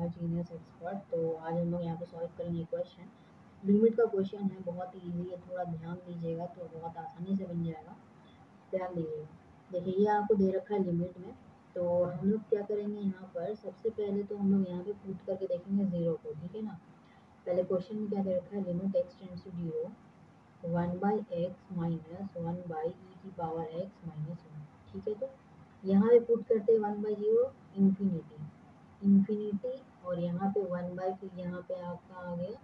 Channel genius expert तो आज हम लोग यहाँ पे सॉल्व करेंगे क्वेश्चन लिमिट का क्वेश्चन है, बहुत ही इजी है, थोड़ा ध्यान दीजिएगा तो बहुत आसानी से बन जाएगा. ध्यान दीजिएगा. देखिए, ये आपको दे रखा है लिमिट में तो हम लोग क्या करेंगे यहाँ पर? सबसे पहले तो हम लोग यहाँ पे पुट करके देखेंगे ज़ीरो को, ठीक है ना? पहले क्वेश्चन में क्या दे रखा है? Limit x tends to zero one by x minus one by e की पावर एक्स माइनस वन ठीक है तो? यहाँ पे पुट करते हैं वन बाई इन्फिनिटी इन्फिनिटी और यहाँ पे वन बाई फिर यहाँ पे आपका आ गया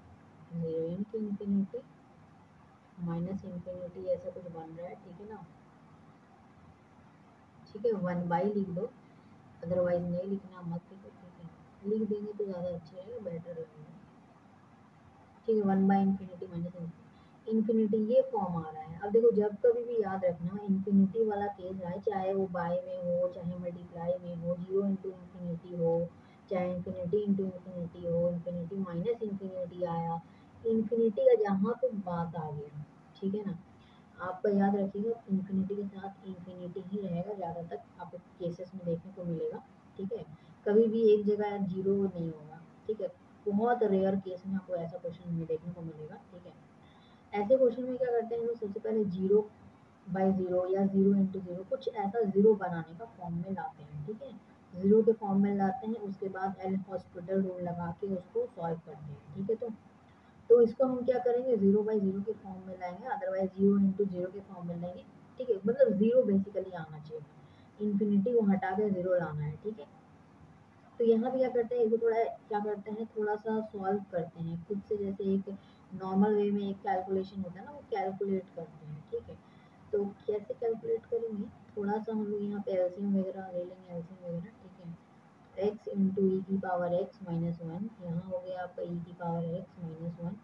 zero into infinity minus infinity ऐसा कुछ बन रहा है, ठीक है ना? ठीक है वन बाई लिख दो। अदरवाइज़ नहीं लिखना, मत लिखो, ठीक है? लिख देंगे तो ज़्यादा अच्छा रहेगा बेटर रहेगा। ठीक है one by infinity minus infinity ये फॉर्म आ रहा है। अब देखो, जब कभी भी याद रखना इन्फिनिटी वाला केस आए, चाहे वो बाय में हो, चाहे मल्टीप्लाई में हो, ज़ीरो इंटू इन्फिनिटी हो चाहे इन्फिनिटी इंटू इन्फिनिटी हो इन्फिनिटी माइनस इन्फिनिटी आया इन्फिनिटी का जहाँ पे बात आ गया, ठीक है ना? आपका याद रखिएगा इन्फिनिटी के साथ इन्फिनिटी ही रहेगा, ज़्यादातर आपको केसेस में देखने को मिलेगा, ठीक है? कभी भी एक जगह ज़ीरो नहीं होगा, ठीक है? बहुत रेयर केस में आपको ऐसा क्वेश्चन में देखने को मिलेगा, ठीक है? ऐसे क्वेश्चन में क्या करते हैं हम सबसे पहले ज़ीरो बाई ज़ीरो या ज़ीरो इंटू ज़ीरो कुछ ऐसा ज़ीरो बनाने का फॉर्म में लाते हैं, ठीक है? ज़ीरो के फॉर्म में लाते हैं, उसके बाद एल हॉस्पिटल रूल लगा के उसको सॉल्व करते हैं ठीक है तो? तो इसको हम क्या करेंगे? ज़ीरो बाई ज़ीरो के फॉर्म में लाएँगे अदरवाइज़ ज़ीरो इंटू ज़ीरो के फॉर्म में लाएँगे, ठीक है? मतलब ज़ीरो बेसिकली आना चाहिए। इन्फिनिटी को हटा के ज़ीरो लाना है, ठीक है? तो यहाँ पे क्या करते हैं इसको थोड़ा क्या करते हैं, थोड़ा सा सॉल्व करते हैं, खुद से जैसे एक नॉर्मल वे में एक कैलकुलेशन होता है ना, वो कैलकुलेट करते हैं, ठीक है? तो कैसे कैलकुलेट करेंगे? थोड़ा सा हम लोग यहाँ पे एल्सियम वगैरह ले लेंगे एल्सियम वगैरह एक्स इंटू ई की पावर एक्स माइनस वन यहाँ हो गया आपका ई की power x minus one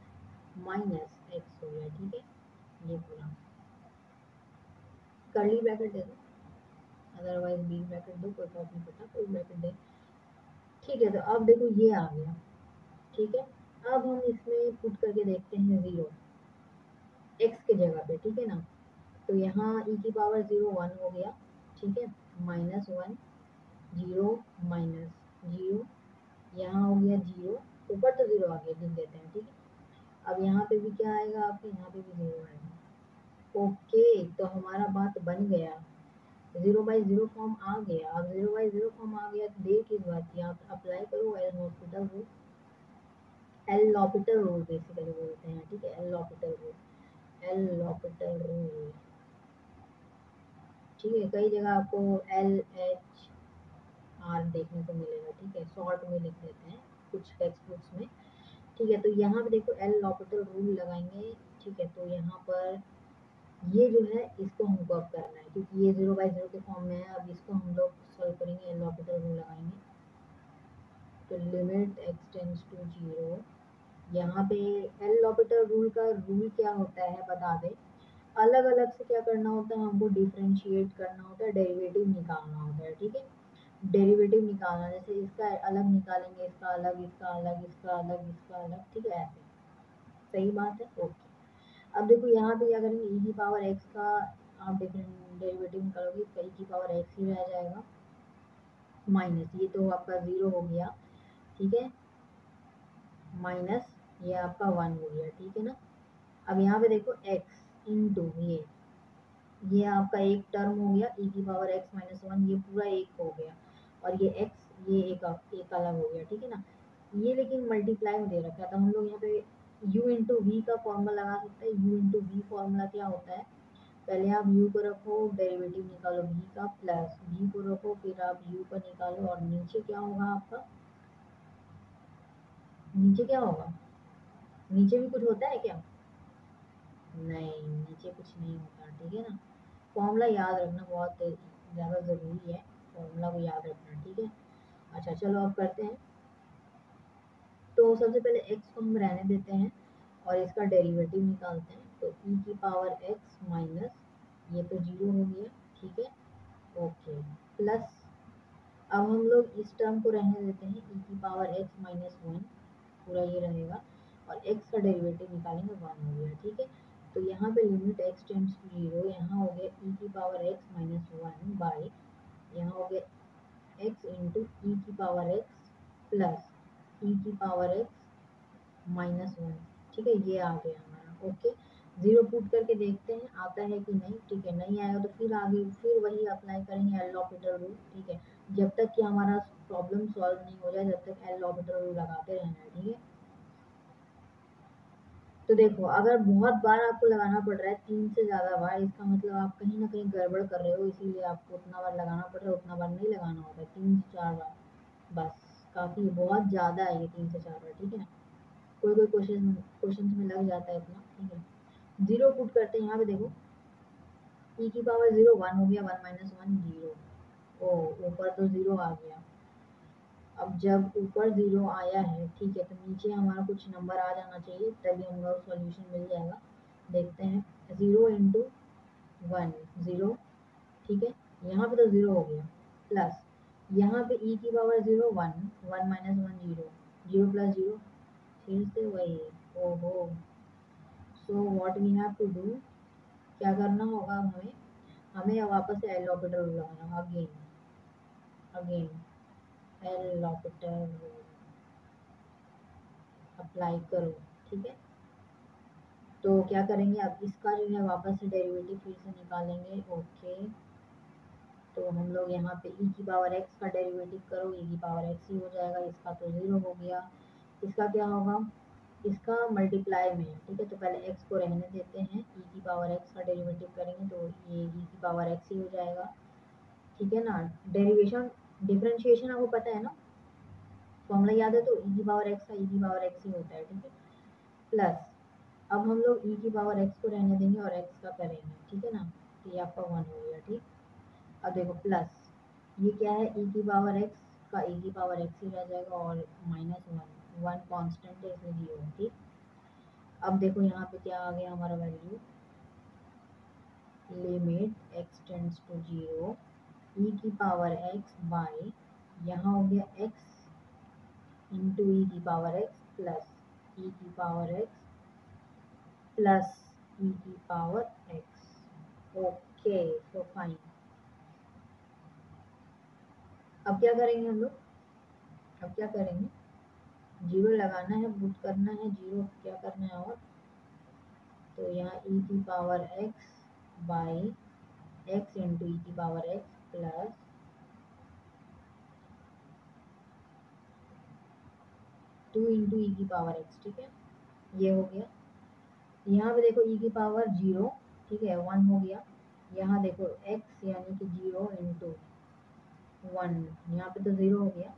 minus x हो गया, ठीक है? ये पूरा। करली ब्रैकेट दे दो अदरवाइज़ बी ब्रैकेट दो, कोई फ़र्क नहीं पड़ता कोई ब्रैकेट दे ठीक है तो अब देखो ये आ गया, ठीक है? अब हम इसमें पुट करके देखते हैं ज़ीरो एक्स के जगह पे, ठीक है ना? तो यहाँ ई की पावर ज़ीरो वन हो गया, ठीक है? Minus one zero minus zero, यहाँ हो गया ज़ीरो, ऊपर तो ज़ीरो आ गया, लिख देते हैं, ठीक है? अब यहाँ पे भी क्या आएगा आपके? यहाँ पे भी ज़ीरो आएगा। ओके तो हमारा बात बन गया। ज़ीरो बाई ज़ीरो फॉर्म आ गया। अब ज़ीरो बाई ज़ीरो फॉर्म आ गया तो देर किस बात की? आप अप्लाई करो L hospital rule L'Hopital rule basically बोलते हैं, ठीक है? L L'Hôpital rule L L'Hôpital rule ठीक है, कई जगह आपको एल आर देखने को मिलेगा, ठीक है? शॉर्ट में लिख देते हैं, कुछ टेक्स्ट बुक्स में, ठीक है? तो यहाँ पे देखो एल लॉपिटल रूल लगाएँगे, ठीक है? तो यहाँ पर ये जो है, इसको हमको अब करना है, क्योंकि ये ज़ीरो बाई ज़ीरो के फॉर्म में है, अब इसको हम लोग सॉल्व करेंगे एल लॉपिटल रूल लगाएँगे। तो लिमिट एक्सटेंस टू ज़ीरो यहाँ पे एल लॉपिटल रूल का रूल क्या होता है, बता दें। अलग अलग से क्या करना होता है, हमको डिफ्रेंशिएट करना होता है डेरिवेटिव निकालना होता है, ठीक है? डेरिवेटिव निकालना, जैसे इसका अलग निकालेंगे, इसका अलग इसका अलग इसका अलग इसका अलग, ठीक है? ऐसे सही बात है? ओके। अब देखो, यहाँ पे क्या करेंगे ई e की पावर एक्स का आप डिफरेंट डेरिवेटिव निकालोगे तो ई की पावर एक्स ही रह जाएगा। माइनस ये तो आपका ज़ीरो हो गया, ठीक है? माइनस ये आपका वन हो गया, ठीक है ना? अब यहाँ पे देखो एक्स इंटू ये ये आपका एक टर्म हो गया ई e की पावर एक्स माइनस वन ये पूरा एक हो गया। और ये एक्स ये एक एक अलग हो गया, ठीक है ना? ये लेकिन मल्टीप्लाई में दे रखा है तो हम लोग यहाँ पे u इंटू वी का फॉर्मूला लगा सकते हैं। U इंटू वी फॉर्मूला क्या होता है? पहले आप u को रखो डेरिवेटिव निकालो v का प्लस v को रखो, फिर आप u को निकालो और नीचे क्या होगा आपका? नीचे क्या होगा? नीचे भी कुछ होता है क्या? नहीं, नीचे कुछ नहीं होता, ठीक है ना? फॉर्मूला याद रखना बहुत ज़्यादा ज़रूरी है। फॉर्मूला को याद रखना, ठीक है? अच्छा चलो अब करते हैं। तो सबसे पहले एक्स को हम रहने देते हैं और इसका डेरिवेटिव निकालते हैं। तो ई e की पावर एक्स माइनस ये तो ज़ीरो हो गया, ठीक है? ओके प्लस अब हम लोग इस टर्म को रहने देते हैं ई e की पावर एक्स माइनस वन पूरा ये रहेगा। और एक्स का डेरिवेटिव निकालेंगे वन हो गया, ठीक है? तो यहाँ पे limit x tends to zero यहाँ हो गया ई e की power x minus one by यहाँ हो गया एक्स इंटू ई की पावर एक्स प्लस ई की पावर एक्स माइनस वन ठीक है, ये आ गया हमारा। ओके ज़ीरो पुट करके देखते हैं, आता है कि नहीं? ठीक है, नहीं आएगा तो फिर आगे, फिर वही अप्लाई करेंगे एल ऑपरेटर रूल ठीक है? जब तक कि हमारा प्रॉब्लम सॉल्व नहीं हो जाए जब तक एल ऑपरेटर रूल लगाते रहना है, ठीक है? तो देखो, अगर बहुत बार आपको लगाना पड़ रहा है, तीन से ज़्यादा बार, इसका मतलब आप कहीं ना कहीं गड़बड़ कर रहे हो, इसीलिए आपको उतना बार लगाना पड़ रहा है, उतना बार नहीं लगाना होता है, तीन से चार बार। बस, काफ़ी, बहुत ज़्यादा है ये तीन से चार बार, ठीक है? ना कोई कोई क्वेश्चन क्वेश्चन में लग जाता है इतना ठीक है? ज़ीरो पुट करते हैं यहाँ पे, देखो। ई की पावर ज़ीरो वन हो गया वन माइनस वन ज़ीरो ओ, ऊपर तो ज़ीरो आ गया। अब जब ऊपर ज़ीरो आया है, ठीक है तो नीचे हमारा कुछ नंबर आ जाना चाहिए, तभी हम लोग सॉल्यूशन मिल जाएगा। देखते हैं। ज़ीरो इंटू वन ज़ीरो ठीक है? यहाँ पे तो ज़ीरो हो गया। प्लस यहाँ पे ई e की power zero one one minus one zero zero plus zero फिर से वही ओहो। So what we have to do क्या करना होगा हमें? हमें वापस से एल ऑपरेटर लगाना again again L'Hopital apply करो, ठीक है? तो क्या करेंगे? अब इसका जो है वापस से डेरिवेटिव फिर से निकालेंगे ओके तो हम लोग यहाँ पे ई e की पावर एक्स का डेरिवेटिव करो ई e की पावर एक्स ही हो जाएगा, इसका तो ज़ीरो हो गया. इसका क्या होगा? इसका मल्टीप्लाई में, ठीक है? तो पहले एक्स को रहने देते हैं ई e की पावर एक्स का डेरिवेटिव करेंगे तो ये ई की पावर एक्स ही हो जाएगा, ठीक है ना? डेरिवेशन डिफ्रेंशिएशन आपको पता है ना? फॉर्मूला याद है तो ई e की पावर एक्स का ई e की पावर एक्स ही होता है, ठीक है? प्लस अब हम लोग ई e की पावर एक्स को रहने देंगे और एक्स का करेंगे, ठीक है ना? तो ये आपका वन हो गया, ठीक? अब देखो प्लस ये क्या है? ई की पावर एक्स का ई की पावर एक्स ही रह जाएगा और माइनस वन वन कॉन्स्टेंट है इसमें ज़ीरो ठीक? अब देखो, यहाँ पे क्या आ गया हमारा value limit x tends to zero e की पावर एक्स बाई यहाँ हो गया एक्स इंटू ई की पावर एक्स प्लस ई की पावर एक्स प्लस ई की power x okay so fine अब क्या करेंगे हम लोग? अब क्या करेंगे? ज़ीरो लगाना है बुट करना है, ज़ीरो क्या करना है और? तो यहाँ ई की power x by x into e की power x plus two into e की पावर एक्स, ठीक है? ये हो गया। यहाँ पे देखो ई की पावर ज़ीरो, ठीक है? वन हो गया। यहाँ देखो एक्स यानी कि ज़ीरो इंटू वन। यहाँ पे तो ज़ीरो हो गया।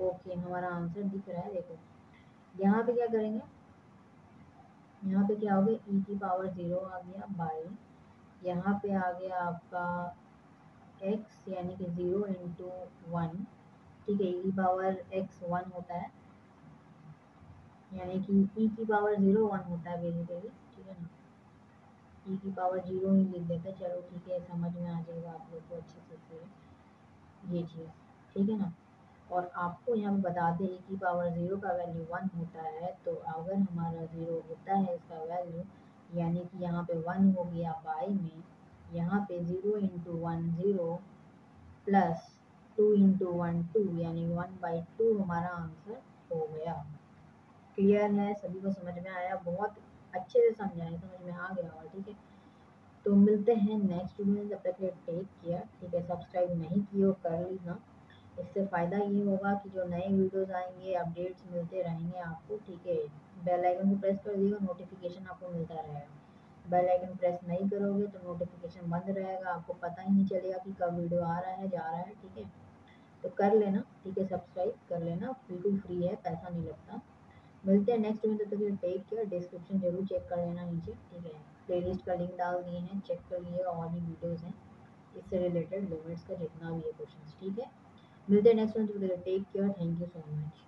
ओके, हमारा आंसर दिख रहा है, देखो। यहाँ पे क्या करेंगे? यहाँ पे क्या हो गया? ई की पावर ज़ीरो आ गया बाई। यहाँ पे आ गया आपका एक्स यानी कि ज़ीरो इंटू वन ठीक है ई पावर एक्स वन होता है। यानी कि ई की पावर ज़ीरो वन होता है बेसिकली ठीक है ना। ई की पावर ज़ीरो ही लिख देते हैं। चलो ठीक है, समझ में आ जाएगा आप लोग को अच्छे से फिर ये चीज़, ठीक है ना। और आपको यहाँ बता दें ई की पावर ज़ीरो का वैल्यू वन होता है तो अगर हमारा ज़ीरो होता है इसका वैल्यू यानी कि यहाँ पे वन हो गया बाई में यहाँ पे zero into one zero plus two into one two यानी वन बाई टू हमारा आंसर हो गया। क्लियर है? सभी को समझ में आया? बहुत अच्छे से समझाए समझ में आ गया और ठीक है? तो मिलते हैं नेक्स्ट वीडियो में, जब तक टेक किया, ठीक है? सब्सक्राइब नहीं किए कर लीना। इससे फ़ायदा ये होगा कि जो नए वीडियोस आएँगे अपडेट्स मिलते रहेंगे आपको, ठीक है? बेल आइकन को प्रेस कर दिएगा नोटिफिकेशन आपको मिलता रहेगा। बेल आइकन प्रेस नहीं करोगे तो नोटिफिकेशन बंद रहेगा। आपको पता ही नहीं चलेगा कि कब वीडियो आ रहा है, जा रहा है, ठीक है? तो कर लेना, ठीक है? सब्सक्राइब कर लेना। बिल्कुल फ्री है, पैसा नहीं लगता। मिलते हैं नेक्स्ट में तक टेक केयर डिस्क्रिप्शन ज़रूर चेक कर लेना नीचे, ठीक है? प्लेलिस्ट का लिंक डाल दिए हैं चेक कर लिए, और भी वीडियोज़ हैं। इससे रिलेटेड लिमिट्स का जितना भी है क्वेश्चन ठीक है? मिलते हैं नेक्स्ट में take care thank you so much